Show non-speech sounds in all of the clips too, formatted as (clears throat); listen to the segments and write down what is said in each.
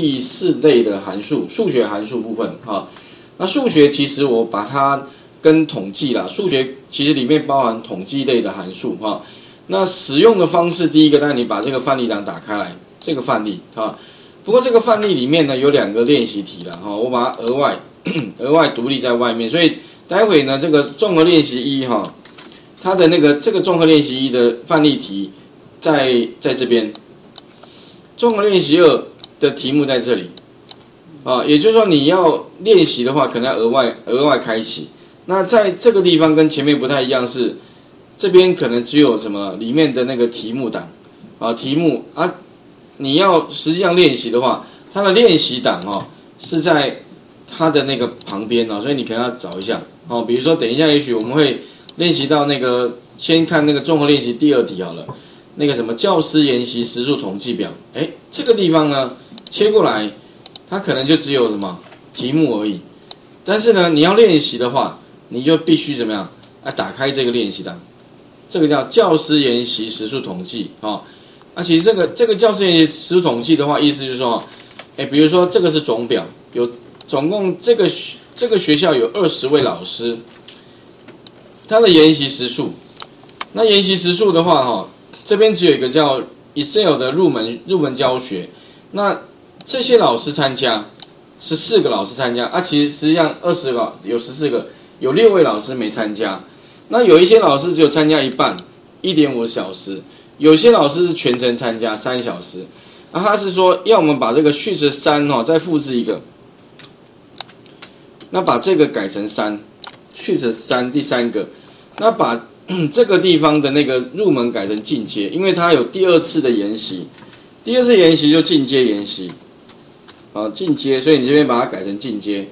第四类的函数，数学函数部分哈。那数学其实我把它跟统计啦，数学其实里面包含统计类的函数哈。那使用的方式，第一个，那你把这个范例档打开来，这个范例哈。不过这个范例里面呢有两个练习题了哈，我把它额外 (clears throat) 额外独立在外面，所以待会呢这个综合练习一哈，它的那个这个综合练习一的范例题在在这边，综合练习二的题目在这里啊，也就是说你要练习的话，可能要额外额外开启。那在这个地方跟前面不太一样是，这边可能只有什么里面的那个题目档啊题目啊。你要实际上练习的话，它的练习档哦是在它的那个旁边哦，所以你可能要找一下哦。比如说，等一下，也许我们会练习到那个，先看那个综合练习第二题好了，那个什么教师研习时数统计表，哎，这个地方呢切过来，它可能就只有什么题目而已。但是呢，你要练习的话，你就必须怎么样？啊，打开这个练习档，这个叫教师研习时数统计哦。那其实这个这个教师研习时数统计的话，意思就是说，哎，比如说这个是总表，有总共这个这个学校有二十位老师，他的研习时数，那研习时数的话，哈，这边只有一个叫 Excel 的入门入门教学，那这些老师参加十四个老师参加，啊，其实实际上二十个有十四个，有六位老师没参加，那有一些老师只有参加一半，一点五小时。有些老师是全程参加三小时，啊，他是说要我们把这个序值三哦，再复制一个，那把这个改成三，序值三第三个，那把 (clears throat) 这个地方的那个入门改成进阶，因为它有第二次的研习，第二次研习就进阶研习，啊，进阶，所以你这边把它改成进阶，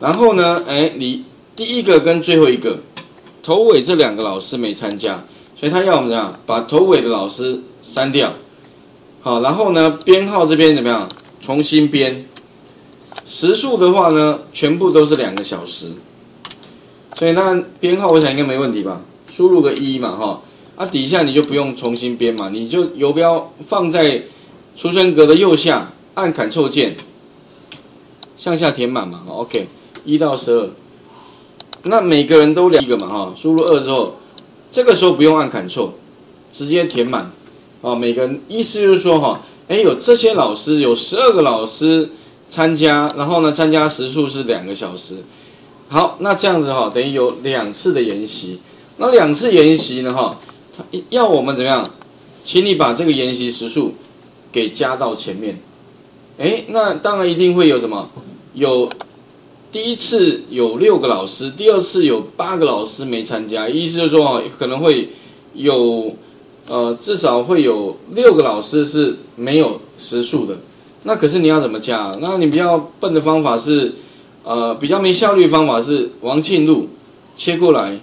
然后呢，哎，你第一个跟最后一个头尾这两个老师没参加。所以他要我们怎样把头尾的老师删掉，好，然后呢编号这边怎么样？重新编，时数的话呢全部都是两个小时，所以那编号我想应该没问题吧，输入个一嘛哈，啊底下你就不用重新编嘛，你就游标放在储存格的右下，按 Ctrl 键。向下填满嘛，OK，一到十二，那每个人都两个嘛哈，输入二之后。这个时候不用按 Ctrl，直接填满，啊，每个人意思就是说哈，哎，有这些老师，有十二个老师参加，然后呢，参加时数是两个小时，好，那这样子哈，等于有两次的研习，那两次研习呢哈，他要我们怎么样，请你把这个研习时数给加到前面，哎，那当然一定会有什么有。第一次有六个老师，第二次有八个老师没参加，意思就是说可能会有，呃，至少会有六个老师是没有时数的。那可是你要怎么加？那你比较笨的方法是，呃，比较没效率方法是王庆禄切过来，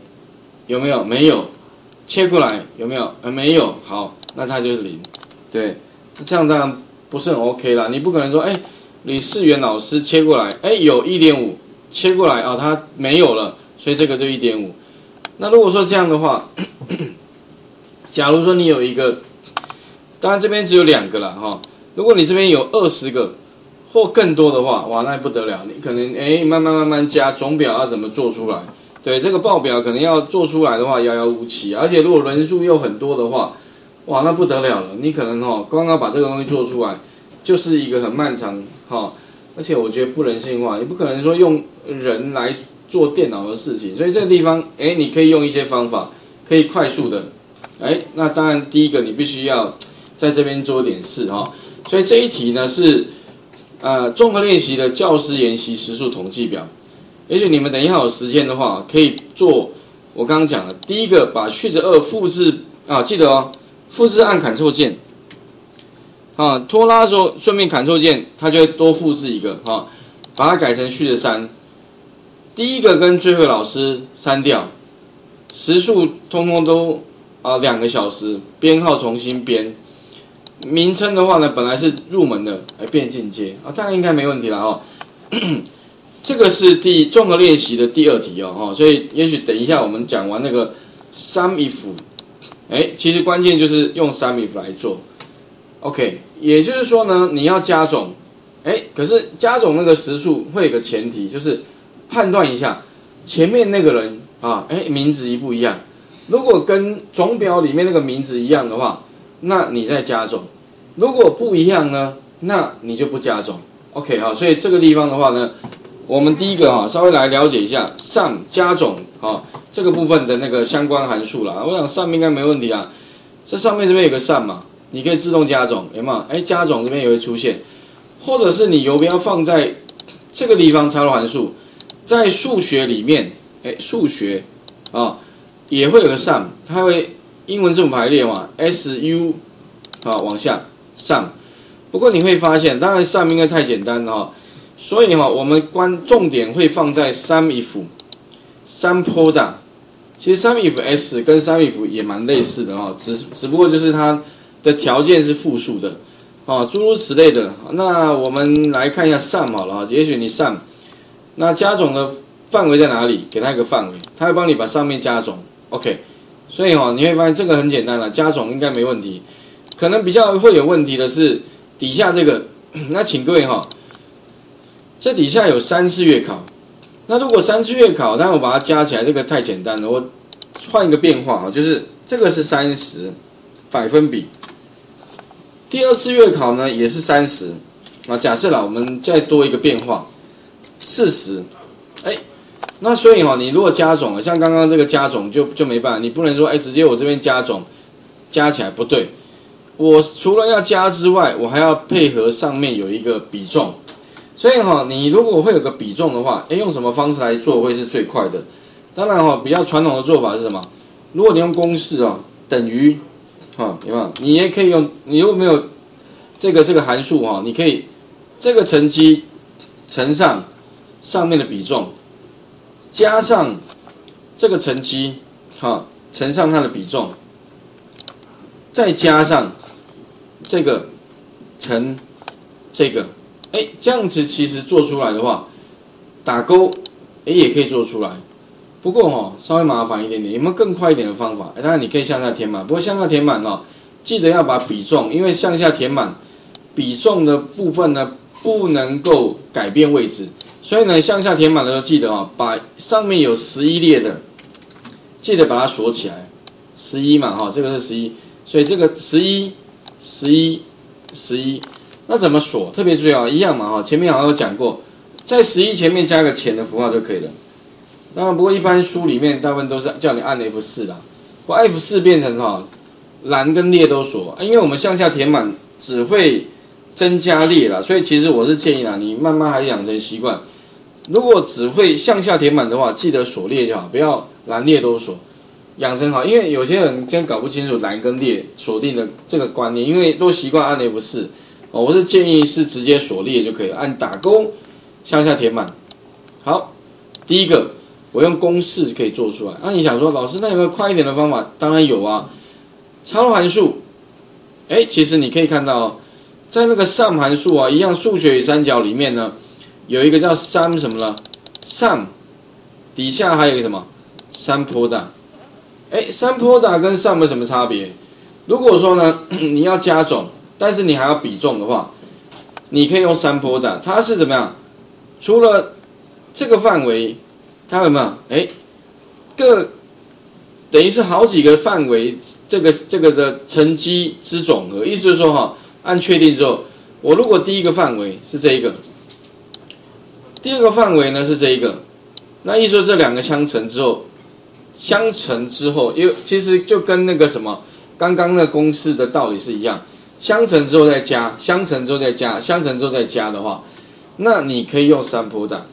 有没有？没有，切过来有没有？呃，没有。好，那它就是零。对，这样当然不是很 OK 啦。你不可能说，哎，李世元老师切过来，哎，有一点五。切过来啊，他没有了，所以这个就一点五。那如果说这样的话，(coughs) 假如说你有一个，当然这边只有两个了哈。如果你这边有二十个或更多的话，哇，那不得了，你可能哎慢慢慢慢加总表要怎么做出来？对，这个报表可能要做出来的话遥遥无期，而且如果人数又很多的话，哇，那不得了了，你可能哈刚刚把这个东西做出来，就是一个很漫长哈。而且我觉得不人性化，你不可能说用人来做电脑的事情，所以这个地方，哎，你可以用一些方法，可以快速的，哎，那当然第一个你必须要在这边做点事哈，所以这一题呢是呃综合练习的教师研习时数统计表，也许你们等一下有时间的话，可以做我刚刚讲的，第一个把序子二复制啊，记得哦，复制按 Ctrl 键。啊，拖拉的时候顺便 Ctrl 键，它就会多复制一个哈，把它改成序的三，第一个跟最后老师删掉，时数通通都啊两个小时，编号重新编，名称的话呢本来是入门的，来变进阶啊，这样应该没问题了哦。(clears throat) 这个是第综合练习的第二题哦，哈，所以也许等一下我们讲完那个 sum if，哎，其实关键就是用 sum if 来做。OK，也就是说呢，你要加总，哎，可是加总那个时数会有个前提，就是判断一下前面那个人啊，哎，名字一不一样。如果跟总表里面那个名字一样的话，那你再加总；如果不一样呢，那你就不加总。OK 好，所以这个地方的话呢，我们第一个哈，稍微来了解一下 sum 加总啊这个部分的那个相关函数啦。我想 sum 应该没问题啊，这上面这边有个 sum 嘛，你可以自动加总，有没有？哎，加总这边也会出现，或者是你游标放在这个地方插入函数，在数学里面，哎，数学啊也会有个 sum，它会英文字母排列嘛，S U 啊往下 sum。不过你会发现，当然上面应该太简单了哈，所以哈，我们关重点会放在 sum if sum p o d a 其实 sum if s 跟 sum if 也蛮类似的哈，只只不过就是它的条件是复数的，啊，诸如此类的。那我们来看一下 sum 好了哈，也许你 sum，那加总的范围在哪里？给它一个范围，它会帮你把上面加总，OK。所以哈，你会发现这个很简单了，加总应该没问题。可能比较会有问题的是。底下这个，那请各位哈，这底下有三次月考，那如果三次月考，但我把它加起来，这个太简单了。我换一个变化啊，就是这个是三十百分比，第二次月考呢也是三十啊。假设啦，我们再多一个变化，四十，哎，那所以哈，你如果加总，像刚刚这个加总就就没办法，你不能说哎，直接我这边加总加起来不对。我除了要加之外，我还要配合上面有一个比重，所以哈，你如果会有个比重的话，哎，用什么方式来做会是最快的？当然哈，比较传统的做法是什么？如果你用公式啊，等于，哈，有没有？你也可以用，你如果没有这个这个函数哈，你可以这个乘积乘上上面的比重，加上这个乘积，哈，乘上它的比重，再加上。这个乘这个，哎，这样子其实做出来的话，打勾，哎，也可以做出来。不过哈，稍微麻烦一点点，有没有更快一点的方法？当然你可以向下填满，不过向下填满哦，记得要把比重，因为向下填满比重的部分呢，不能够改变位置，所以呢，向下填满的时候记得哦，把上面有十一列的，记得把它锁起来，十一嘛哈，这个是十一，所以这个十一。十一，十一，那怎么锁？特别注意啊，一样嘛哈，前面好像有讲过，在十一前面加个钱的符号就可以了。当然，不过一般书里面大部分都是叫你按 F 四啦，把 F 四变成哈栏跟列都锁，因为我们向下填满只会增加列了，所以其实我是建议啦，你慢慢还是养成习惯。如果只会向下填满的话，记得锁列就好，不要栏列都锁。养成好，因为有些人真搞不清楚栏跟列锁定的这个观念，因为都习惯按 F 四哦。我是建议是直接锁列就可以了，按打勾向下填满。好，第一个我用公式可以做出来。那你想说，老师那有没有快一点的方法？当然有啊，插入函数。哎，其实你可以看到，在那个 sum 函数啊，一样数学与三角里面呢，有一个叫 sum 什么了？sum 底下还有一个什么？sum product。哎，sample 打跟 sum 有什么差别？如果说呢，(clears throat) 你要加总，但是你还要比重的话，你可以用山坡的，它是怎么样？除了这个范围，它有没有？哎，各等于是好几个范围，这个这个的乘积之总和，意思是说哈，按确定之后，我如果第一个范围是这一个，第二个范围呢是这一个，那意思说这两个相乘之后。相乘之后，因为其实就跟那个什么刚刚那公式的道理是一样，相乘之后再加，相乘之后再加，相乘之后再加的话，那你可以用三波档，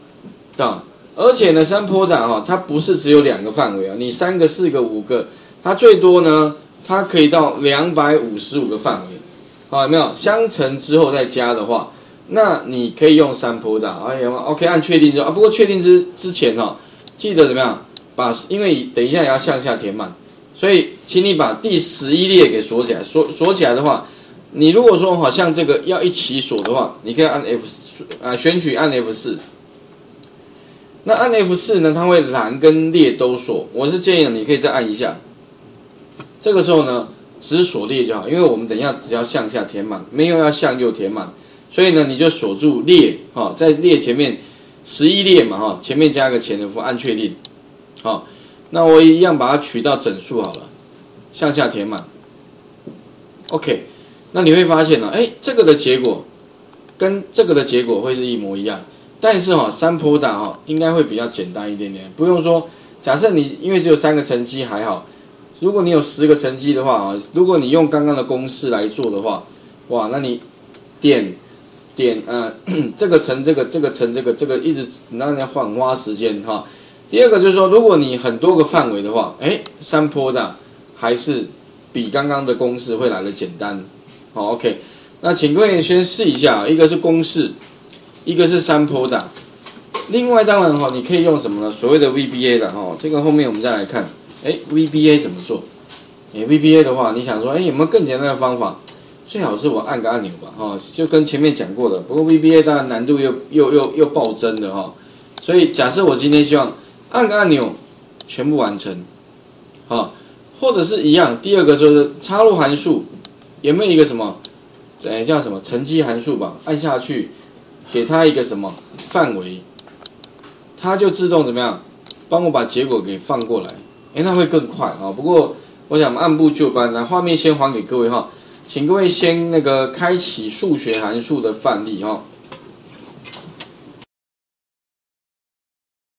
对吧？而且呢，三波档哈，它不是只有两个范围啊，你三个、四个、五个，它最多呢，它可以到两百五十五个范围，好，有没有？相乘之后再加的话，那你可以用三波档，哎呀，OK，按确定之后啊，不过确定之之前哈，记得怎么样？把，因为等一下也要向下填满，所以请你把第十一列给锁起来。锁锁起来的话，你如果说好像这个要一起锁的话，你可以按 F 四啊，选取按 F 四。那按 F 四呢，它会栏跟列都锁。我是建议你可以再按一下。这个时候呢，只锁列就好，因为我们等一下只要向下填满，没有要向右填满，所以呢你就锁住列哈，在列前面十一列嘛哈，前面加个前人符按确定，好，那我一样把它取到整数好了，向下填满，OK，那你会发现呢，哎，这个的结果跟这个的结果会是一模一样，但是哈三坡大哈应该会比较简单一点点，不用说，假设你因为只有三个乘积还好。如果你有十个乘积的话啊，如果你用刚刚的公式来做的话，哇，那你点点呃 (clears throat) 这个乘这个这个乘这个这个一直那要很花时间哈。第二个就是说，如果你很多个范围的话，哎，三坡的还是比刚刚的公式会来的简单。好，OK，那请各位先试一下，一个是公式，一个是三坡的。另外当然哈，你可以用什么呢？所谓的 VBA 的哈，这个后面我们再来看。哎，VBA 怎么做？哎，VBA 的话，你想说，哎，有没有更简单的方法？最好是我按个按钮吧，哈，就跟前面讲过的。不过 VBA 当然难度又又又又暴增的哈。所以假设我今天希望按个按钮全部完成，好，或者是一样，第二个就是插入函数，有没有一个什么，哎，叫什么乘积函数吧？按下去，给它一个什么范围，它就自动怎么样，帮我把结果给放过来。哎，那会更快啊！不过我想按部就班，那画面先还给各位哈，请各位先那个开启数学函数的范例哈。